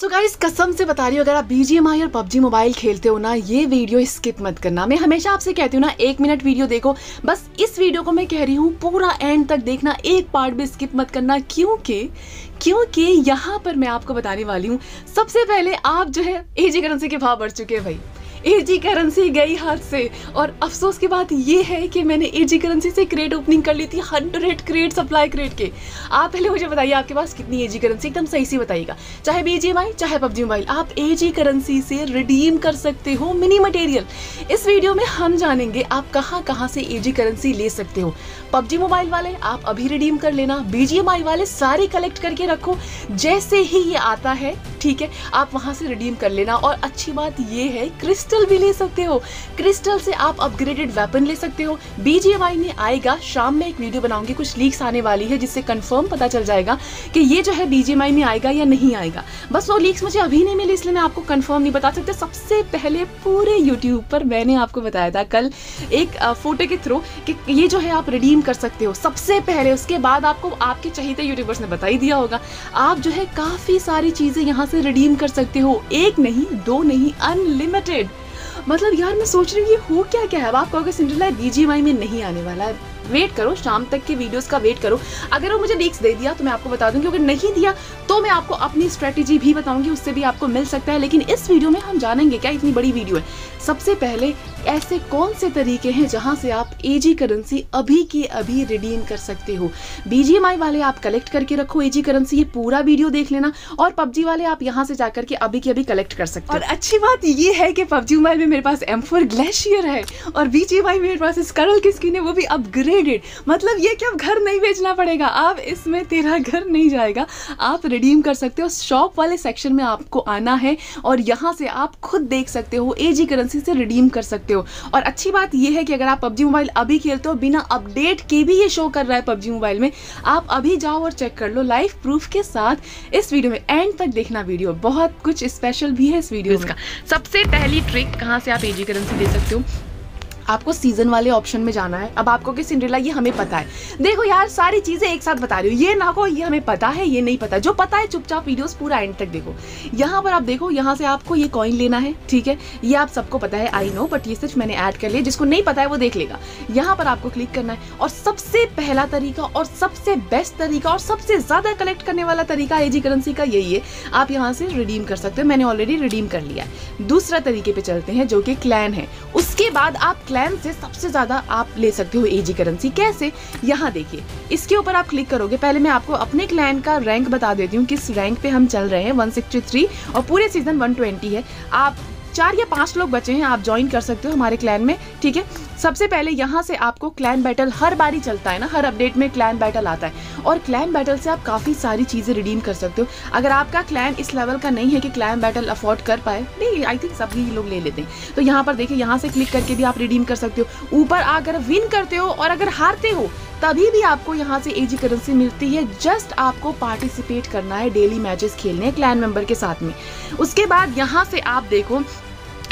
सो so guys कसम से बता रही हूँ, अगर आप बीजीएमआई और पबजी मोबाइल खेलते हो ना, ये वीडियो स्किप मत करना। मैं हमेशा आपसे कहती हूँ ना, एक मिनट वीडियो देखो। बस इस वीडियो को मैं कह रही हूँ, पूरा एंड तक देखना, एक पार्ट भी स्किप मत करना, क्योंकि क्योंकि यहाँ पर मैं आपको बताने वाली हूँ, सबसे पहले आप जो है एजी करेंसी के भाव बढ़ चुके हैं भाई। एजी करेंसी गई हाथ से। और अफसोस की बात ये है कि मैंने एजी करेंसी से क्रेट ओपनिंग कर ली थी हंड्रेड क्रेट सप्लाई क्रेट के। आप पहले मुझे बताइए, आपके पास कितनी एजी करेंसी एकदम सही से बताइएगा। चाहे बीजीएमआई चाहे पबजी मोबाइल आप एजी करेंसी से रिडीम कर सकते हो मिनी मटेरियल इस वीडियो में हम जानेंगे आप कहाँ कहाँ से एजी करेंसी ले सकते हो। पबजी मोबाइल वाले, आप अभी रिडीम कर लेना। बीजीएमआई वाले, सारे कलेक्ट करके रखो। जैसे ही ये आता है, ठीक है, आप वहाँ से रिडीम कर लेना। और अच्छी बात ये है क्रिस्टल भी ले सकते हो। क्रिस्टल से आप अपग्रेडेड वेपन ले सकते हो। बीजीएमआई में आएगा। शाम में एक वीडियो बनाऊँगी। कुछ लीक्स आने वाली है, जिससे कंफर्म पता चल जाएगा कि ये जो है बीजीएमआई में आएगा या नहीं आएगा। बस वो लीक्स मुझे अभी नहीं मिली, इसलिए मैं आपको कंफर्म नहीं बता सकते। सबसे पहले पूरे यूट्यूब पर मैंने आपको बताया था कल एक फ़ोटो के थ्रू कि ये जो है आप रिडीम कर सकते हो। सबसे पहले, उसके बाद आपको आपके चाहिए यूट्यूबर्स ने बता ही दिया होगा। आप जो है काफ़ी सारी चीज़ें यहाँ से रिडीम कर सकते हो। एक नहीं, दो नहीं अनलिमिटेड मतलब यार, मैं सोच रही हूँ, ये हो क्या क्या है? अब आप कहोगे सिंड्रेला बीजीएमआई में नहीं आने वाला है वेट करो, शाम तक के वीडियोस का वेट करो। अगर वो मुझे लीक्स दे दिया तो मैं आपको बता दूँगी अगर नहीं दिया तो मैं आपको अपनी स्ट्रेटेजी भी बताऊँगी, उससे भी आपको मिल सकता है। लेकिन इस वीडियो में हम जानेंगे क्या इतनी बड़ी वीडियो है। सबसे पहले ऐसे कौन से तरीके हैं जहाँ से आप एजी करेंसी अभी के अभी रिडीम कर सकते हो? बीजीएमआई वाले आप कलेक्ट करके रखो एजी करेंसी ये पूरा वीडियो देख लेना और पबजी वाले आप यहाँ से जाकर के अभी के अभी कलेक्ट कर सकते हो। और अच्छी बात ये है कि पबजी मोबाइल में मेरे पास एम फोर ग्लेशियर है और बीजीएमआई मेरे पास स्करल की स्किन है वो भी अपग्रेडेड मतलब ये कि अब घर नहीं बेचना पड़ेगा अब इसमें तेरा घर नहीं जाएगा। आप रिडीम कर सकते हो शॉप वाले सेक्शन में आपको आना है और यहाँ से आप खुद देख सकते हो एजी करेंसी से रिडीम कर सकते हो। और अच्छी बात यह है कि अगर आप पबजी मोबाइल अभी खेलते हो बिना अपडेट के भी ये शो कर रहा है पबजी मोबाइल में आप अभी जाओ और चेक कर लो लाइफ प्रूफ के साथ इस वीडियो में एंड तक देखना वीडियो बहुत कुछ स्पेशल भी है इस वीडियो का सबसे पहली ट्रिक कहाँ से आप एजी करेंसी दे सकते हो? आपको सीज़न वाले ऑप्शन में जाना है। अब आपको कि सिंड्रेला ये हमें पता है। देखो यार, सारी चीज़ें एक साथ बता रही हूँ। ये ना को ये हमें पता है, ये नहीं पता। जो पता है, चुपचाप वीडियोस पूरा एंड तक देखो। यहाँ पर आप देखो, यहाँ से आपको ये कॉइन लेना है, ठीक है? ये आप सबको पता है आई नो बट ये सिर्फ़ मैंने ऐड कर लिया। जिसको नहीं पता है, वो देख लेगा। यहाँ पर आपको क्लिक करना है। और सबसे पहला तरीका, और सबसे बेस्ट तरीका, और सबसे ज़्यादा कलेक्ट करने वाला तरीका एजी करेंसी का यही है। आप यहाँ से रिडीम कर सकते हो। मैंने ऑलरेडी रिडीम कर लिया दूसरा तरीके पे चलते हैं, जो कि क्लैन है। उसके बाद आप क्लैन से सबसे ज़्यादा आप ले सकते हो एजी करेंसी कैसे? यहाँ देखिए। इसके ऊपर आप क्लिक करोगे। पहले मैं आपको अपने क्लैन का रैंक बता देती हूँ, किस रैंक पे हम चल रहे हैं। 163 और पूरे सीज़न 120 है। आप चार या पाँच लोग बचे हैं, आप ज्वाइन कर सकते हो हमारे क्लैन में। ठीक है? सबसे पहले यहाँ से आपको क्लैन बैटल हर बारी चलता है ना, हर अपडेट में क्लैन बैटल आता है। और क्लैन बैटल से आप काफ़ी सारी चीज़ें रिडीम कर सकते हो। अगर आपका क्लैन इस लेवल का नहीं है कि क्लैन बैटल अफोर्ड कर पाए, नहीं आई थिंक सभी लोग ले लेते हैं। तो यहाँ पर देखिए, यहाँ से क्लिक करके भी आप रिडीम कर सकते हो। ऊपर आकर विन करते हो और अगर हारते हो, तभी भी आपको यहाँ से एजी करेंसी मिलती है। जस्ट आपको पार्टिसिपेट करना है डेली मैचेस खेलने क्लैन मेंबर के साथ में। उसके बाद यहाँ से आप देखो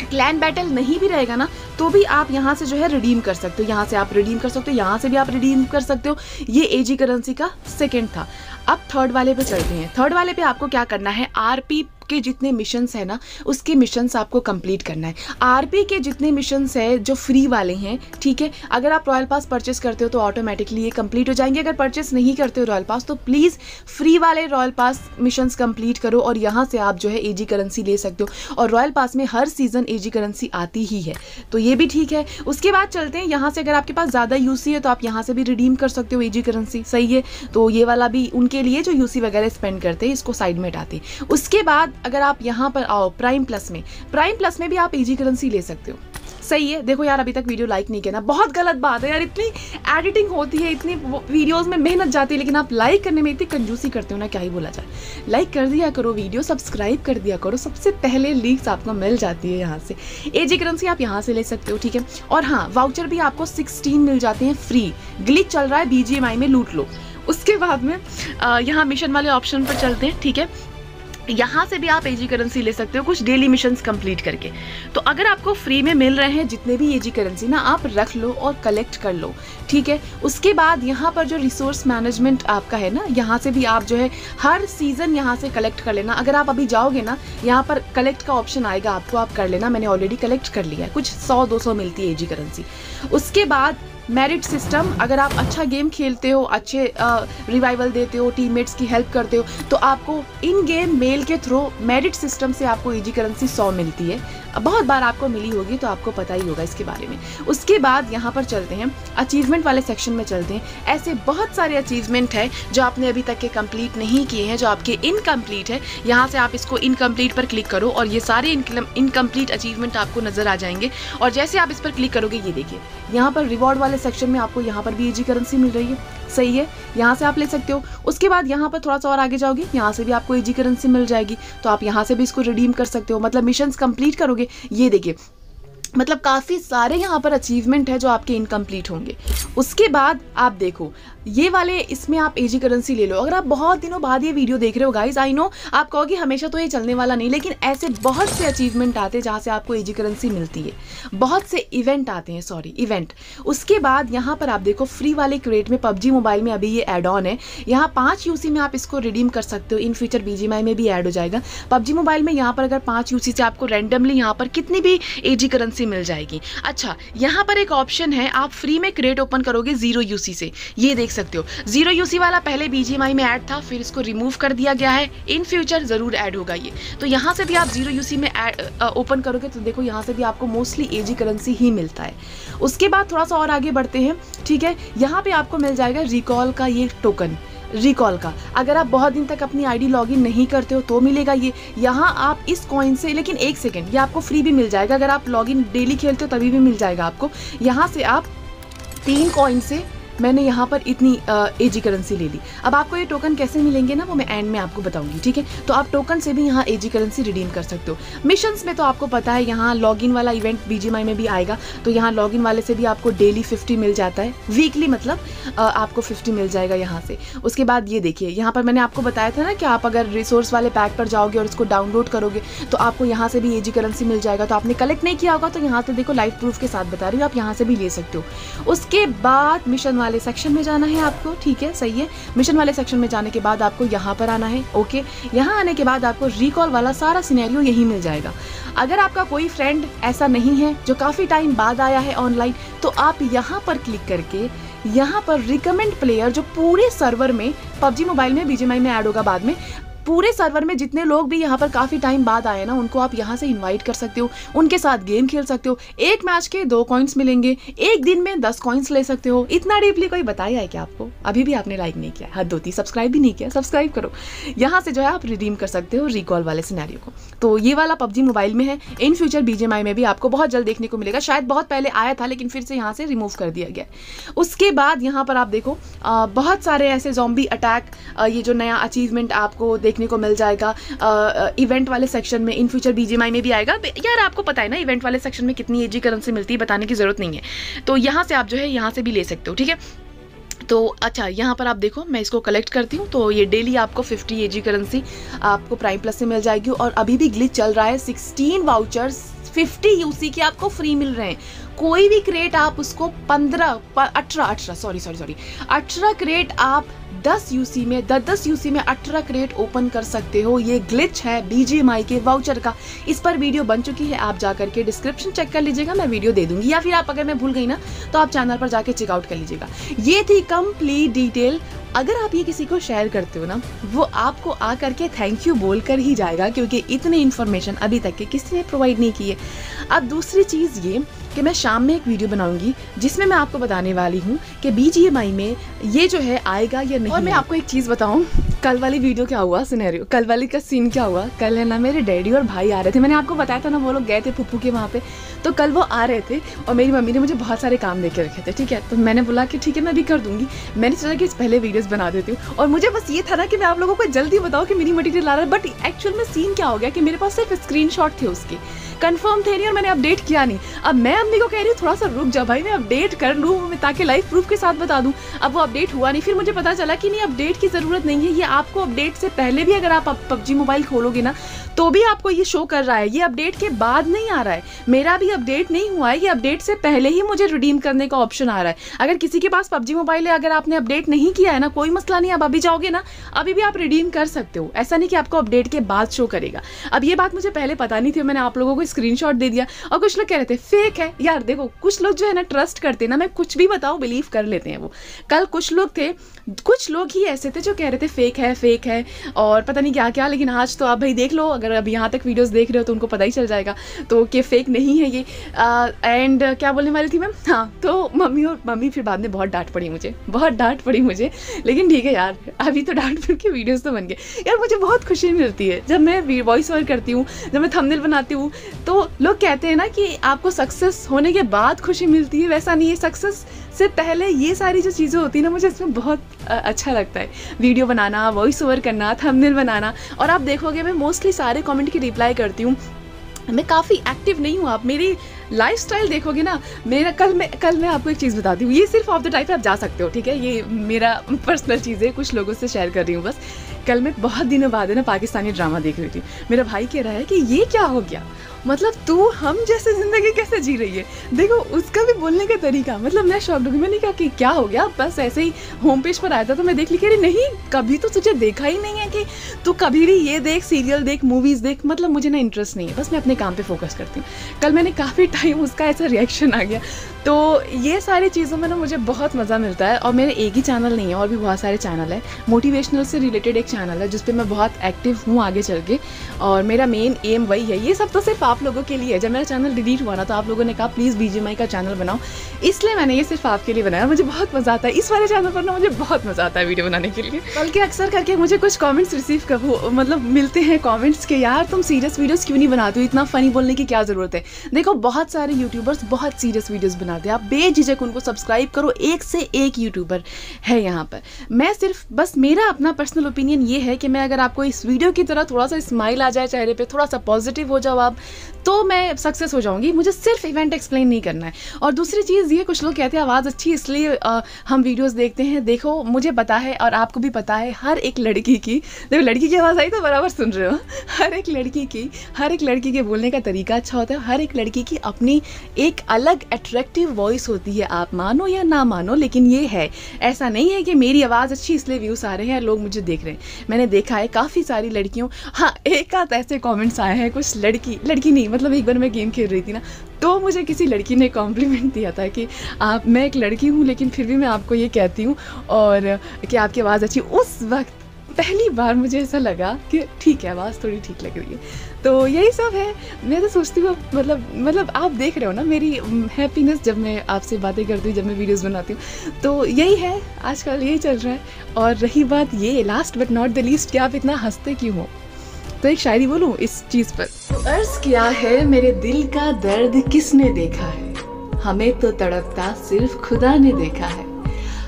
क्लैन बैटल नहीं भी रहेगा ना तो भी आप यहाँ से जो है रिडीम कर सकते हो। यहाँ से आप रिडीम कर सकते हो, यहाँ से भी आप रिडीम कर सकते हो। ये एजी करेंसी का सेकेंड था। अब थर्ड वाले पे चलते हैं। थर्ड वाले पे आपको क्या करना है? आरपी के जितने मिशंस है ना, उसके मिशंस आपको कंप्लीट करना है। आरपी के जितने मिशंस है जो फ्री वाले हैं, ठीक है, अगर आप रॉयल पास परचेस करते हो तो ऑटोमेटिकली ये कंप्लीट हो जाएँगे। अगर परचेस नहीं करते हो रॉयल पास तो प्लीज़ फ्री वाले रॉयल पास मिशंस कंप्लीट करो और यहाँ से आप जो है एजी करेंसी ले सकते हो। और रॉयल पास में हर सीज़न एजी करेंसी आती ही है। तो ये भी ठीक है। उसके बाद चलते हैं। यहाँ से अगर आपके पास ज़्यादा यूसी है तो आप यहाँ से भी रिडीम कर सकते हो एजी करेंसी सही है? तो ये वाला भी उनके लिए जो यूसी वगैरह स्पेंड करते हैं, इसको साइड में हटाते उसके बाद अगर आप यहाँ पर आओ प्राइम प्लस में प्राइम प्लस में भी आप इजी करेंसी ले सकते हो। सही है, देखो यार, अभी तक वीडियो लाइक नहीं करना बहुत गलत बात है यार, इतनी एडिटिंग होती है, इतनी वीडियोस में मेहनत जाती है, लेकिन आप लाइक करने में इतनी कंजूसी करते हो ना, क्या ही बोला जाए। लाइक कर दिया करो वीडियो सब्सक्राइब कर दिया करो, सबसे पहले लीक्स आपको मिल जाती है यहाँ से। एजी करेंसी आप यहाँ से ले सकते हो, ठीक है? और हाँ वाउचर भी आपको सिक्सटीन मिल जाते हैं फ्री ग्लिच चल रहा है बीजीएमआई में लूट लो। उसके बाद में यहाँ मिशन वाले ऑप्शन पर चलते हैं, ठीक है? यहाँ से भी आप एजी करेंसी ले सकते हो, कुछ डेली मिशंस कंप्लीट करके। तो अगर आपको फ्री में मिल रहे हैं, जितने भी एजी करेंसी ना, आप रख लो और कलेक्ट कर लो, ठीक है? उसके बाद यहाँ पर जो रिसोर्स मैनेजमेंट आपका है ना, यहाँ से भी आप जो है, हर सीज़न यहाँ से कलेक्ट कर लेना। अगर आप अभी जाओगे ना, यहाँ पर कलेक्ट का ऑप्शन आएगा, आपको आप कर लेना। मैंने ऑलरेडी कलेक्ट कर लिया है। कुछ सौ, दो सौ मिलती है एजी करेंसी उसके बाद मेरिट सिस्टम अगर आप अच्छा गेम खेलते हो, अच्छे रिवाइवल देते हो टीममेट्स की हेल्प करते हो तो आपको इन गेम मेल के थ्रू मेरिट सिस्टम से आपको ईजी करेंसी सौ मिलती है। बहुत बार आपको मिली होगी तो आपको पता ही होगा इसके बारे में। उसके बाद यहाँ पर चलते हैं अचीवमेंट वाले सेक्शन में चलते हैं। ऐसे बहुत सारे अचीवमेंट हैं, जो आपने अभी तक के कंप्लीट नहीं किए हैं, जो आपके इनकम्प्लीट है। यहाँ से आप इसको इनकम्प्लीट पर क्लिक करो और ये सारे इनकम्प्लीट अचीवमेंट आपको नज़र आ जाएँगे। और जैसे आप इस पर क्लिक करोगे, ये देखिए, यहाँ पर रिवॉर्ड वाले सेक्शन में आपको यहाँ पर भी एजी करेंसी मिल रही है। सही है, यहाँ से आप ले सकते हो। उसके बाद यहाँ पर थोड़ा सा और आगे जाओगे, यहाँ से भी आपको एजी करेंसी मिल जाएगी। तो आप यहाँ से भी इसको रिडीम कर सकते हो। मतलब मिशन कंप्लीट करोगे। ये देखिए मतलब काफ़ी सारे यहाँ पर अचीवमेंट है जो आपके इनकम्प्लीट होंगे। उसके बाद आप देखो, ये वाले इसमें आप एजी करेंसी ले लो। अगर आप बहुत दिनों बाद ये वीडियो देख रहे हो गाइज़ आई नो आप कहोगे हमेशा तो ये चलने वाला नहीं, लेकिन ऐसे बहुत से अचीवमेंट आते हैं जहाँ से आपको एजी करेंसी मिलती है। बहुत से इवेंट आते हैं सॉरी इवेंट उसके बाद यहाँ पर आप देखो फ्री वाले क्रेट में पबजी मोबाइल में अभी ये एड ऑन है। यहाँ पाँच यूसी में आप इसको रिडीम कर सकते हो। इन फ्यूचर बीजीमाई में भी एड हो जाएगा। पबजी मोबाइल में यहाँ पर अगर पाँच यूसी से आपको रैंडमली यहाँ पर कितनी भी एजी करेंसी मिल जाएगी। अच्छा यहाँ पर एक ऑप्शन है, आप फ्री में क्रेट ओपन करोगे ज़ीरो यूसी से। ये देख सकते हो। ज़ीरो यूसी वाला पहले बीजीएमआई में ऐड था, फिर इसको रिमूव कर दिया गया है। इन फ्यूचर ज़रूर ऐड होगा ये। तो यहाँ से भी आप ज़ीरो यूसी में ओपन करोगे तो देखो यहाँ से भी आपको मोस्टली एजी करेंसी ही मिलता है। उसके बाद थोड़ा सा और आगे बढ़ते हैं, ठीक है? यहाँ पे आपको मिल जाएगा रिकॉल का ये टोकन रिकॉल का। अगर आप बहुत दिन तक अपनी आईडी लॉगिन नहीं करते हो तो मिलेगा ये। यहाँ आप इस कॉइन से, लेकिन एक सेकेंड ये आपको फ्री भी मिल जाएगा। अगर आप लॉगिन डेली खेलते हो, तभी भी मिल जाएगा आपको। यहाँ से आप तीन कॉइन से मैंने यहाँ पर इतनी ए जी करेंसी ले ली। अब आपको ये टोकन कैसे मिलेंगे ना, वो मैं एंड में आपको बताऊँगी, ठीक है? तो आप टोकन से भी यहाँ ए जी करेंसी रिडीम कर सकते हो। मिशंस में तो आपको पता है, यहाँ लॉगिन वाला इवेंट बीजीएमआई में भी आएगा। तो यहाँ लॉगिन वाले से भी आपको डेली फिफ्टी मिल जाता है। वीकली मतलब आपको फिफ्टी मिल जाएगा यहाँ से। उसके बाद ये देखिए, यहाँ पर मैंने आपको बताया था ना कि आप अगर रिसोर्स वाले पैक पर जाओगे और इसको डाउनलोड करोगे तो आपको यहाँ से भी एजी करेंसी मिल जाएगा। तो आपने कलेक्ट नहीं किया होगा तो यहाँ से देखो लाइव प्रूफ के साथ बता रही हूँ, आप यहाँ से भी ले सकते हो। उसके बाद मिशन वाले सेक्शन में जाना है आपको, ठीक है? सही है। मिशन वाले सेक्शन में जाने के बाद आपको यहाँ पर आना है ओके यहाँ आने के बाद आपको रिकॉल वाला सारा सिनेरियो यहीं मिल जाएगा। अगर आपका कोई फ्रेंड ऐसा नहीं है, जो काफ़ी टाइम बाद आया है ऑनलाइन तो आप यहाँ पर क्लिक करके, यहाँ पर रिकमेंड प्लेयर जो पूरे सर्वर में पबजी मोबाइल में बीजेमआई में ऐड होगा बाद में पूरे सर्वर में जितने लोग भी यहाँ पर काफ़ी टाइम बाद आए ना, उनको आप यहाँ से इनवाइट कर सकते हो। उनके साथ गेम खेल सकते हो। एक मैच के दो कॉइन्स मिलेंगे। एक दिन में दस कॉइन्स ले सकते हो। इतना डीपली कोई बताया है क्या आपको? अभी भी आपने लाइक नहीं किया। हद होती सब्सक्राइब भी नहीं किया। सब्सक्राइब करो। यहाँ से जो है आप रिडीम कर सकते हो रिकॉल वाले सिनेरियो को। तो ये वाला पबजी मोबाइल में है। इन फ्यूचर बीजेमआई में भी आपको बहुत जल्द देखने को मिलेगा। शायद बहुत पहले आया था, लेकिन फिर से यहाँ से रिमूव कर दिया गया उसके बाद यहाँ पर आप देखो बहुत सारे ऐसे जॉम्बी अटैक ये जो नया अचीवमेंट आपको देख देखने को मिल जाएगा। इवेंट वाले सेक्शन में इन फ्यूचर बीजीएमआई में भी आएगा। यार आपको पता है ना इवेंट वाले सेक्शन में कितनी एजी करेंसी मिलती है, बताने की ज़रूरत नहीं है। तो यहाँ से आप जो है, यहाँ से भी ले सकते हो, ठीक है? तो अच्छा यहाँ पर आप देखो, मैं इसको कलेक्ट करती हूँ तो ये डेली आपको 50 एजी करेंसी आपको प्राइम प्लस से मिल जाएगी और अभी भी ग्लिच चल रहा है 16 वाउचर्स 50 यूसी के आपको फ्री मिल रहे हैं। कोई भी क्रेट आप उसको 15 अठारह अठारह सॉरी सॉरी सॉरी अठारह क्रेट आप 10 यूसी में दस दस यूसी में अठारह क्रेट ओपन कर सकते हो। ये ग्लिच है बीजीएमआई के वाउचर का। इस पर वीडियो बन चुकी है, आप जाकर के डिस्क्रिप्शन चेक कर लीजिएगा, मैं वीडियो दे दूँगी। या फिर आप अगर मैं भूल गई ना तो आप चैनल पर जाके चेकआउट कर लीजिएगा। ये थी कंप्लीट डिटेल अगर आप ये किसी को शेयर करते हो ना, वो आपको आ करके थैंक यू बोल कर ही जाएगा, क्योंकि इतनी इन्फॉर्मेशन अभी तक के किसी ने प्रोवाइड नहीं की है अब दूसरी चीज़ ये कि मैं शाम में एक वीडियो बनाऊँगी जिसमें मैं आपको बताने वाली हूँ कि बी जी में ये जो है आएगा या नहीं और मैं आपको एक चीज़ बताऊँ कल वाली वीडियो क्या हुआ सिनेरियो कल वाली का सीन क्या हुआ? कल है ना मेरे डैडी और भाई आ रहे थे। मैंने आपको बताया था ना वो लोग गए थे पुप्पू के वहाँ पे। तो कल वो आ रहे थे और मेरी मम्मी ने मुझे बहुत सारे काम दे के रखे थे ठीक है? तो मैंने बोला कि ठीक है मैं भी कर दूँगी। मैंने सोचा कि इस पहले वीडियोज़ बना देती हूँ। और मुझे बस ये था ना कि मैं आप लोगों को जल्दी बताऊँ कि मेरी मटीरियल आ रहा है। बट एक्चुअल में सीन क्या हो गया कि मेरे पास सिर्फ़ स्क्रीन थे उसके। कंफर्म थे नहीं और मैंने अपडेट किया नहीं। अब मैं अम्मी को कह रही हूँ, थोड़ा सा रुक जा भाई, मैं अपडेट कर लूँ ताकि लाइफ प्रूफ के साथ बता दूँ। अब वो अपडेट हुआ नहीं, फिर मुझे पता चला कि नहीं अपडेट की ज़रूरत नहीं है। ये आपको अपडेट से पहले भी अगर आप पबजी मोबाइल खोलोगे ना तो भी आपको ये शो कर रहा है। ये अपडेट के बाद नहीं आ रहा है। मेरा भी अपडेट नहीं हुआ है। ये अपडेट से पहले ही मुझे रिडीम करने का ऑप्शन आ रहा है। अगर किसी के पास पबजी मोबाइल है, अगर आपने अपडेट नहीं किया है ना, कोई मसला नहीं आप अभी जाओगे ना, अभी भी आप रिडीम कर सकते हो। ऐसा नहीं कि आपको अपडेट के बाद शो करेगा। अब ये बात मुझे पहले पता नहीं थी मैंने आप लोगों को स्क्रीन दे दिया और कुछ लोग कह रहे थे फेक है। यार देखो, कुछ लोग जो है ना ट्रस्ट करते ना, मैं कुछ भी बताऊँ बिलीव कर लेते हैं वो। कल कुछ लोग थे, कुछ लोग ही ऐसे थे जो कह रहे थे फेक है फेक है। और पता नहीं क्या क्या लेकिन आज तो आप भाई देख लो, अगर अब यहाँ तक वीडियोस देख रहे हो तो उनको पता ही चल जाएगा। तो कि फेक नहीं है ये। एंड क्या बोलने वाली थी मैम? हाँ तो मम्मी और मम्मी फिर बाद में बहुत डांट पड़ी मुझे। बहुत डांट पड़ी मुझे। लेकिन ठीक है यार, अभी तो डांट पड़ के वीडियोज़ तो बन गए। यार मुझे बहुत खुशी मिलती है जब मैं वॉइस ओवर करती हूँ, जब मैं थंबनेल बनाती हूँ। तो लोग कहते हैं ना कि आपको सक्सेस होने के बाद खुशी मिलती है। वैसा नहीं है। सक्सेस से पहले ये सारी जो चीज़ें होती हैं ना, मुझे इसमें बहुत अच्छा लगता है। वीडियो बनाना वॉइस ओवर करना थंबनेल बनाना, और आप देखोगे, मैं मोस्टली सारे कमेंट की रिप्लाई करती हूँ। मैं काफ़ी एक्टिव नहीं हूँ आप, मेरी लाइफ स्टाइल देखोगे ना, मेरा, कल मैं कल मैं आपको एक चीज़ बताती हूँ। ये सिर्फ़ ऑफ़ द टाइप आप जा सकते हो, ठीक है? ये मेरा पर्सनल चीज़ है, कुछ लोगों से शेयर कर रही हूँ बस। कल मैं बहुत दिनों बाद है ना, पाकिस्तानी ड्रामा देख रही थी। मेरा भाई कह रहा है कि ये क्या हो गया? मतलब तू हम जैसे ज़िंदगी कैसे जी रही है? देखो, उसका भी बोलने का तरीका मतलब मैं शॉक होगी मैंने कहा कि क्या हो गया? बस ऐसे ही होम पेज पर आया था तो मैं देख ली कह रही नहीं, कभी तो तुझे देखा ही नहीं है कि तू कभी भी ये देख सीरियल देख मूवीज़ देख मतलब मुझे ना इंटरेस्ट नहीं है। बस मैं अपने काम पर फोकस करती हूँ। कल मैंने काफ़ी टाइम उसका ऐसा रिएक्शन आ गया। तो ये सारी चीज़ों में ना मुझे बहुत मज़ा मिलता है और मेरे एक ही चैनल नहीं है और भी बहुत सारे चैनल है। मोटिवेशनल से रिलेटेड एक चैनल है जिस पर मैं बहुत एक्टिव हूँ आगे चल के। और मेरा मेन एम वही है। ये सब तो सिर्फ़ आप लोगों के लिए है। जब मेरा चैनल डिलीट हुआ ना तो आप लोगों ने कहा प्लीज़ बी का चैनल बनाओ। इसलिए मैंने ये सिर्फ़ आपके लिए बनाया। मुझे बहुत मज़ा आता है। इस वाले चैनल पर ना मुझे बहुत मज़ा आता है वीडियो बनाने के लिए। बल्कि अक्सर करके मुझे कुछ कॉमेंट्स रिसीव कर मतलब मिलते हैं कॉमेंट्स के, यार, तुम सीरियस वीडियोज़ क्यों नहीं बनाते हो? इतना फ़नी बोलने की क्या ज़रूरत है? देखो, बहुत सारे यूट्यूबर्स बहुत सीरियस वीडियोज़ बनाते हैं आप बेझिझक उनको सब्सक्राइब करो, एक से एक यूट्यूबर है यहाँ पर। मैं सिर्फ़, बस मेरा अपना पर्सनल ओपिनियन ये है कि मैं अगर आपको इस वीडियो की तरह थोड़ा सा स्माइल आ जाए चेहरे पर थोड़ा सा पॉजिटिव हो जाओ आप तो मैं सक्सेस हो जाऊँगी। मुझे सिर्फ़ इवेंट एक्सप्लेन नहीं करना है। और दूसरी चीज़, ये कुछ लोग कहते हैं, आवाज़ अच्छी, इसलिए हम वीडियोस देखते हैं। देखो, मुझे पता है और आपको भी पता है, हर एक लड़की की देखो, लड़की की आवाज़ आई तो बराबर सुन रहे हो। हर एक लड़की की, हर एक लड़की के बोलने का तरीका अच्छा होता है। हर एक लड़की की अपनी एक अलग अट्रैक्टिव वॉइस होती है। आप मानो या ना मानो, लेकिन ये है। ऐसा नहीं है कि मेरी आवाज़ अच्छी, इसलिए व्यूज़ आ रहे हैं, लोग मुझे देख रहे हैं। मैंने देखा है, काफ़ी सारी लड़कियों हाँ एक आध ऐसे कॉमेंट्स आए हैं, कुछ लड़की लड़की नहीं मतलब एक बार मैं गेम खेल रही थी ना तो मुझे किसी लड़की ने कॉम्प्लीमेंट दिया था कि आप, मैं एक लड़की हूँ, लेकिन फिर भी मैं आपको ये कहती हूँ और कि आपकी आवाज़ अच्छी। उस वक्त पहली बार मुझे ऐसा लगा कि ठीक है, आवाज़ थोड़ी ठीक लग रही है। तो यही सब है। मैं तो सोचती हूँ मतलब मतलब आप देख रहे हो ना मेरी हैप्पीनेस जब मैं आपसे बातें करती हूँ, जब मैं वीडियोस बनाती हूँ। तो यही है, आजकल यही चल रहा है। और रही बात ये last but not the least कि आप इतना हँसते क्यों हो? तो एक शायरी बोलूँ इस चीज़ पर। तो अर्ज़ किया है, मेरे दिल का दर्द किसने देखा है? हमें तो तड़पता सिर्फ़ खुदा ने देखा है।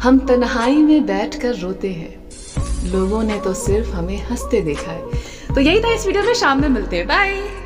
हम तन्हाई में बैठ कर रोते हैं। लोगों ने तो सिर्फ़ हमें हँसते देखा है। तो यही था इस वीडियो में, शाम में मिलते हैं। बाय